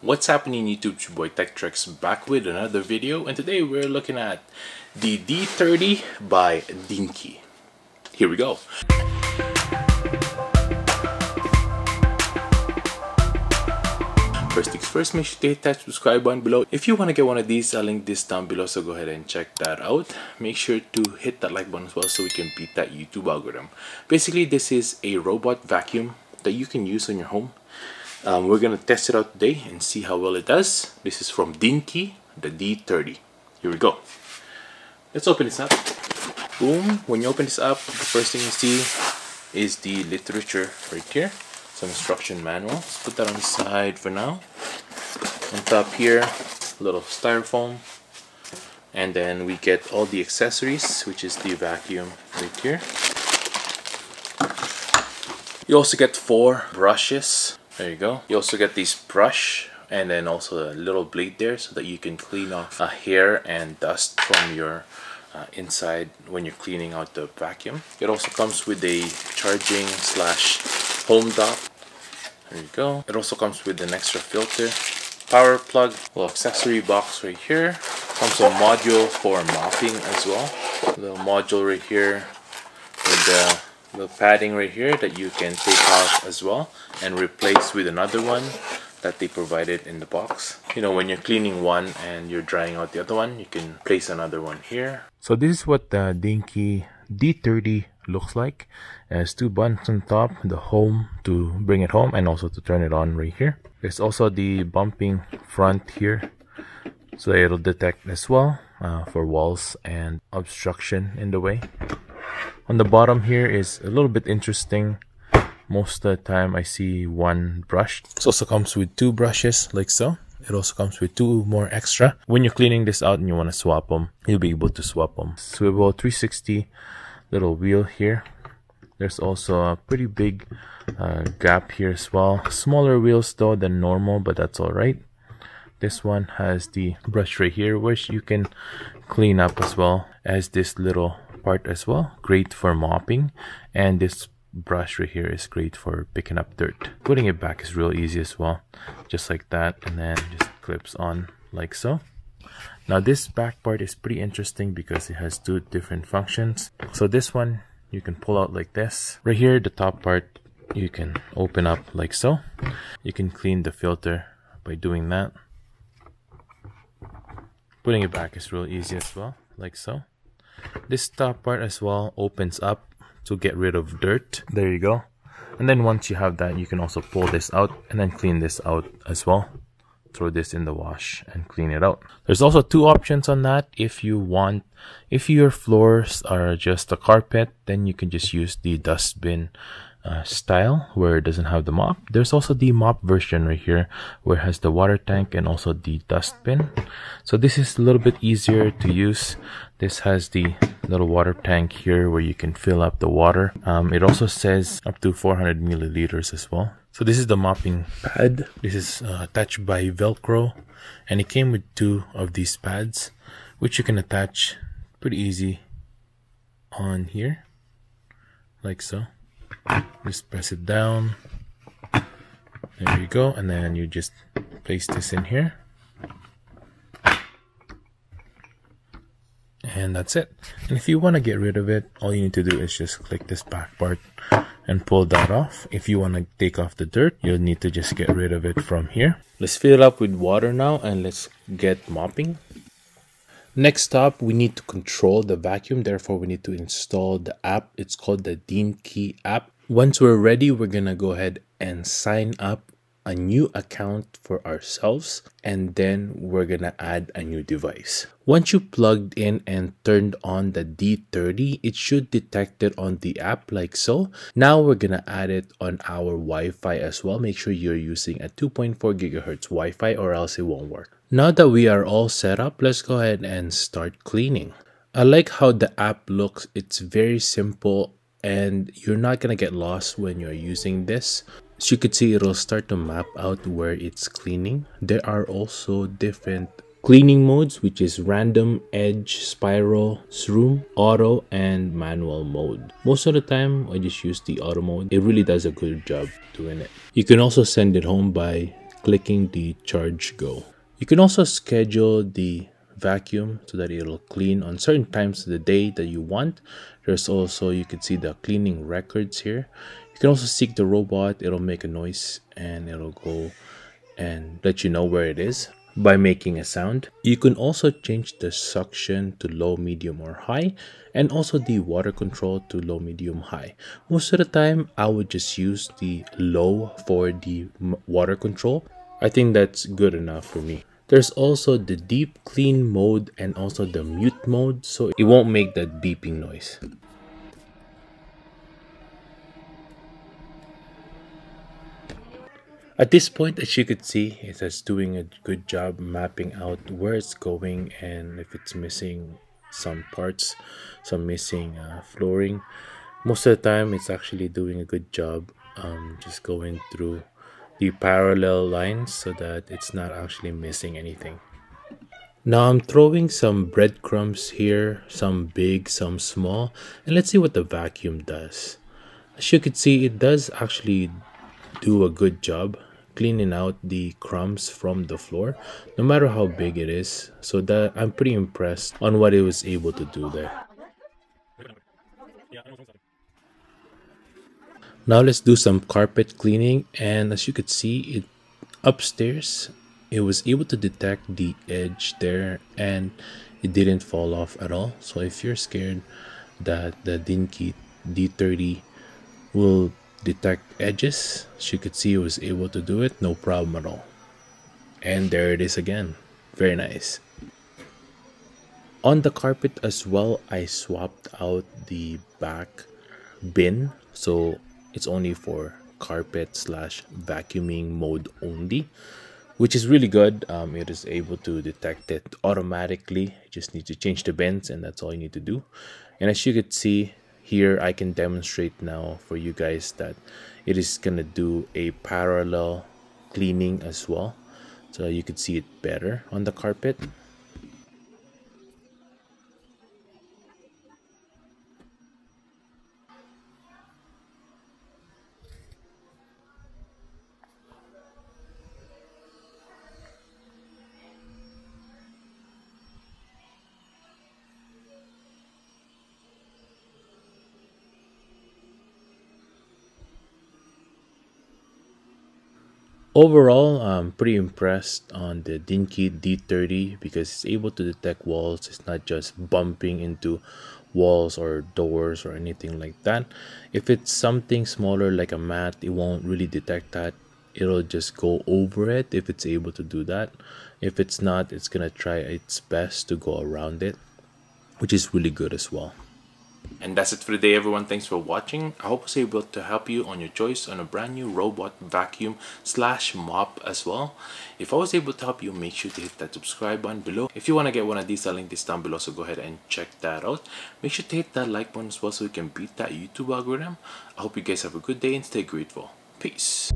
What's happening YouTube? It's your boy Techtrx back with another video and today we're looking at the D30 by DEENKEE. Here we go. First things first, make sure to hit that subscribe button below. If you want to get one of these, I'll link this down below, so go ahead and check that out. Make sure to hit that like button as well so we can beat that YouTube algorithm. Basically, this is a robot vacuum that you can use in your home. Um, we're to test it out today and see how well it does. This is from DEENKEE, the D30. Here we go. Let's open this up. Boom. When you open this up, the first thing you see is the literature right here some instruction manual. Let's put that on the side for now. On top here, a little styrofoam. And then we get all the accessories, which is the vacuum right here. You also get four brushes. There you go. You also get this brush and then also a little blade there so that you can clean off uh, hair and dust from your uh, inside when you're cleaning out the vacuum. It also comes with a charging slash home dock there you go. It also comes with an extra filter, power plug, little accessory box right here. Comes a module for mopping as well. Little module right here with the little padding right here that you can take off as well and replace with another one that they provided in the box. You know, when you're cleaning one and you're drying out the other one, you can place another one here. So this is what the DEENKEE D30 looks like. It has two buttons on top, the home to bring it home and also to turn it on right here. There's also the bumping front here so it'll detect as well uh, for walls and obstruction in the way. On the bottom here is a little bit interesting. Most of the time I see one brush. This also comes with two brushes like so. It also comes with two more extra. When you're cleaning this out and you want to swap them, you'll be able to swap them. Swivel 360 little wheel here there's also a pretty big uh, gap here as well smaller wheels though than normal but that's all right this one has the brush right here which you can clean up as well as this little part as well great for mopping and this brush right here is great for picking up dirt putting it back is real easy as well just like that and then just clips on like so now this back part is pretty interesting because it has two different functions. So this one you can pull out like this. Right here, the top part you can open up like so. You can clean the filter by doing that. Putting it back is real easy as well, like so. This top part as well opens up to get rid of dirt. There you go. And then once you have that, you can also pull this out and then clean this out as well throw this in the wash and clean it out. There's also two options on that. If you want, if your floors are just a carpet, then you can just use the dustbin uh, style where it doesn't have the mop. There's also the mop version right here where it has the water tank and also the dustbin. So this is a little bit easier to use. This has the little water tank here where you can fill up the water. Um, it also says up to 400 milliliters as well. So this is the mopping pad. This is uh, attached by Velcro and it came with two of these pads which you can attach pretty easy on here like so. Just press it down. There you go and then you just place this in here. And that's it. And if you want to get rid of it, all you need to do is just click this back part and pull that off. If you want to take off the dirt, you'll need to just get rid of it from here. Let's fill up with water now and let's get mopping. Next up, we need to control the vacuum. Therefore, we need to install the app. It's called the DEENKEE app. Once we're ready, we're going to go ahead and sign up a new account for ourselves and then we're gonna add a new device. Once you plugged in and turned on the D30, it should detect it on the app like so. Now we're gonna add it on our Wi-Fi as well. Make sure you're using a 2.4 gigahertz Wi-Fi or else it won't work. Now that we are all set up, let's go ahead and start cleaning. I like how the app looks. It's very simple and you're not gonna get lost when you're using this. As you can see, it'll start to map out where it's cleaning. There are also different cleaning modes, which is random, edge, spiral, zoom, auto, and manual mode. Most of the time, I just use the auto mode. It really does a good job doing it. You can also send it home by clicking the charge go. You can also schedule the vacuum so that it'll clean on certain times of the day that you want. There's also, you can see the cleaning records here. You can also seek the robot, it'll make a noise and it'll go and let you know where it is by making a sound. You can also change the suction to low, medium, or high, and also the water control to low, medium, high. Most of the time, I would just use the low for the water control. I think that's good enough for me. There's also the deep clean mode and also the mute mode, so it won't make that beeping noise. At this point, as you could see, it is doing a good job mapping out where it's going and if it's missing some parts, some missing uh, flooring. Most of the time, it's actually doing a good job um, just going through the parallel lines so that it's not actually missing anything. Now I'm throwing some breadcrumbs here, some big, some small, and let's see what the vacuum does. As you can see, it does actually do a good job cleaning out the crumbs from the floor no matter how big it is. So that i'm pretty impressed on what it was able to do there. Now let's do some carpet cleaning and as you could see it upstairs it was able to detect the edge there and it didn't fall off at all. So if you're scared that the DEENKEE D30 will detect edges. She could see it was able to do it, no problem at all. And there it is again. Very nice. On the carpet as well, I swapped out the back bin. So it's only for carpet slash vacuuming mode only which is really good um, it is able to detect it automatically you just need to change the bins and that's all you need to do and as you can see here I can demonstrate now for you guys that it is gonna do a parallel cleaning as well. So you could see it better on the carpet Overall, I'm pretty impressed on the DEENKEE D30 because it's able to detect walls. It's not just bumping into walls or doors or anything like that. If it's something smaller like a mat, it won't really detect that. It'll just go over it if it's able to do that. If it's not, it's gonna try its best to go around it, which is really good as well. And that's it for the day everyone. Thanks for watching. I hope I was able to help you on your choice on a brand new robot vacuum slash mop as well. If I was able to help you, make sure to hit that subscribe button below. If you want to get one of these, I'll link this down below, so go ahead and check that out. Make sure to hit that like button as well so we can beat that YouTube algorithm. I hope you guys have a good day and stay grateful. Peace.